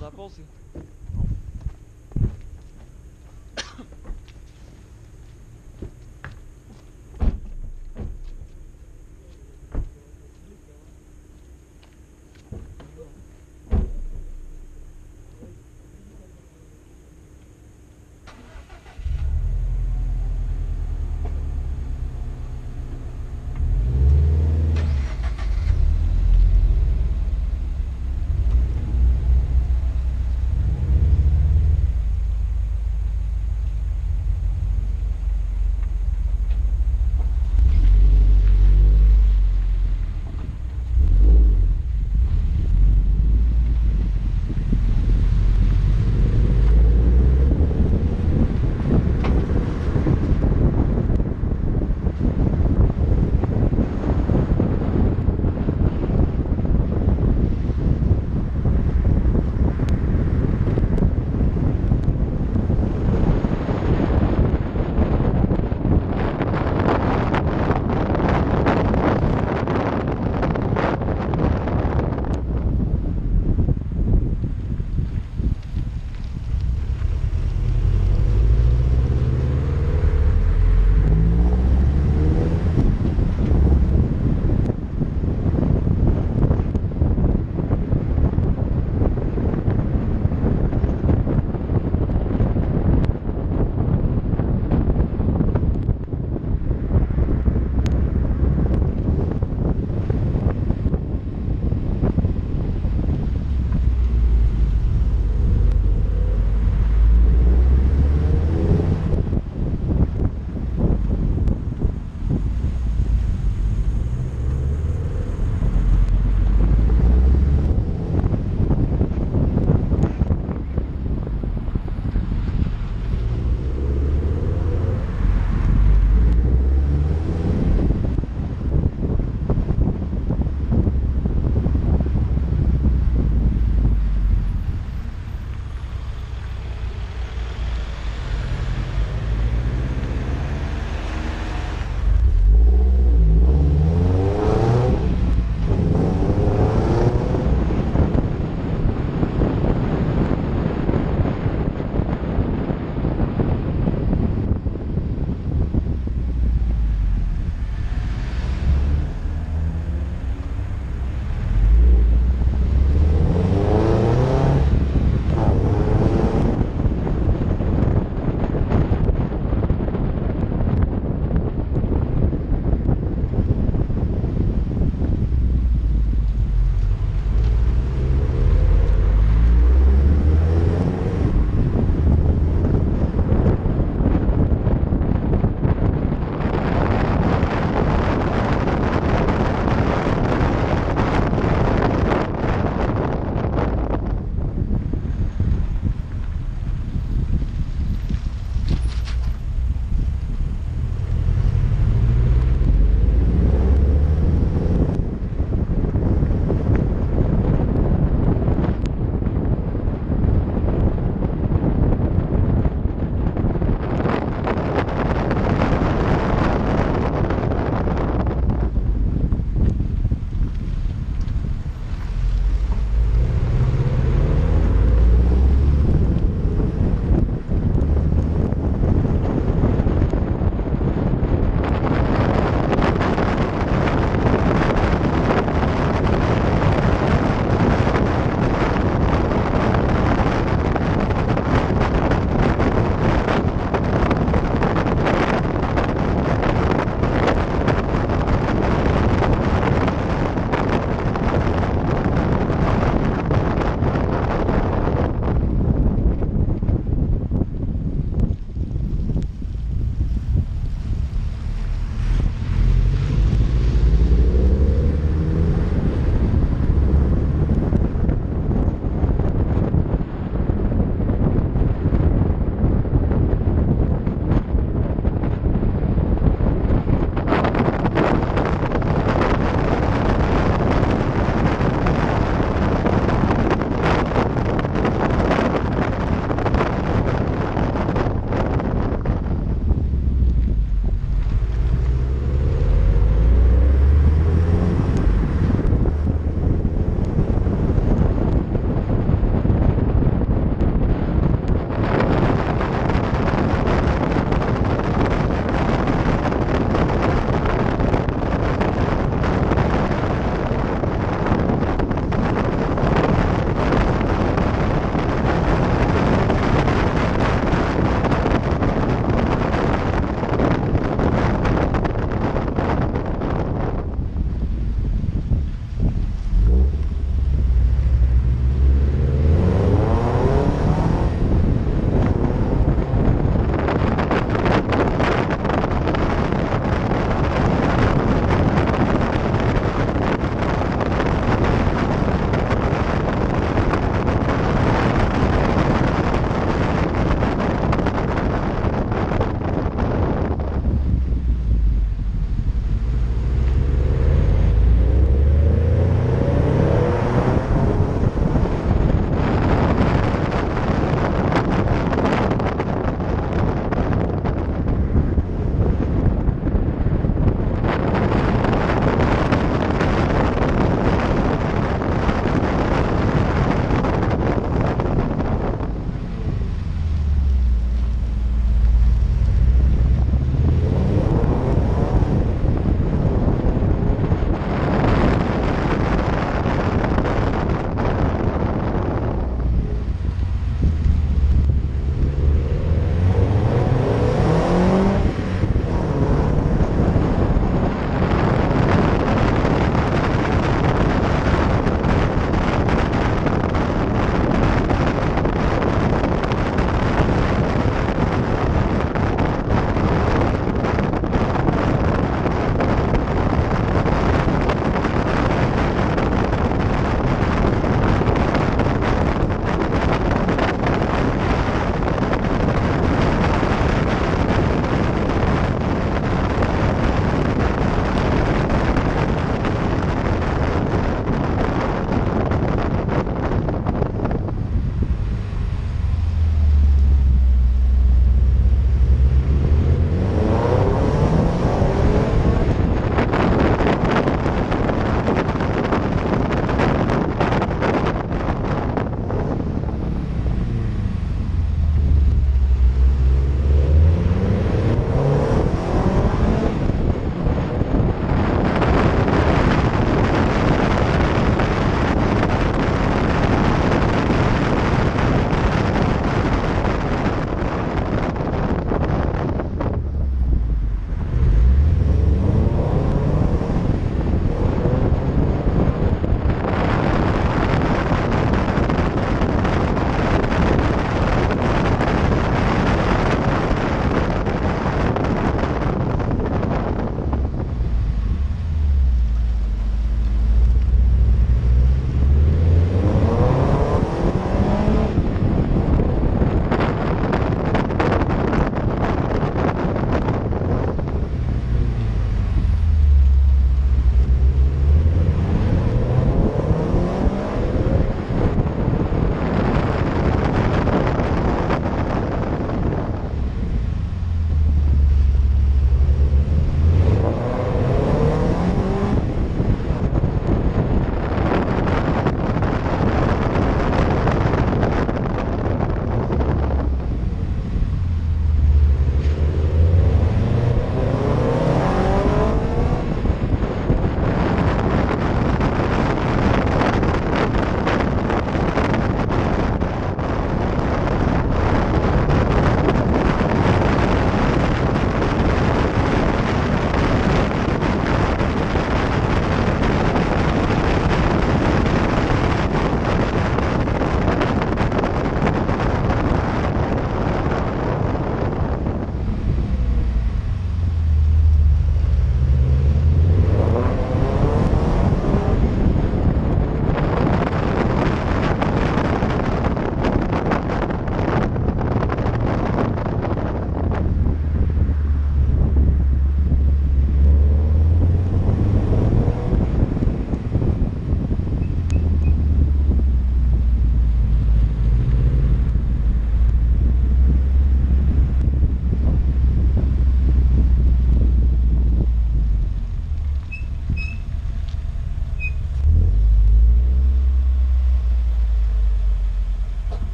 Заползай.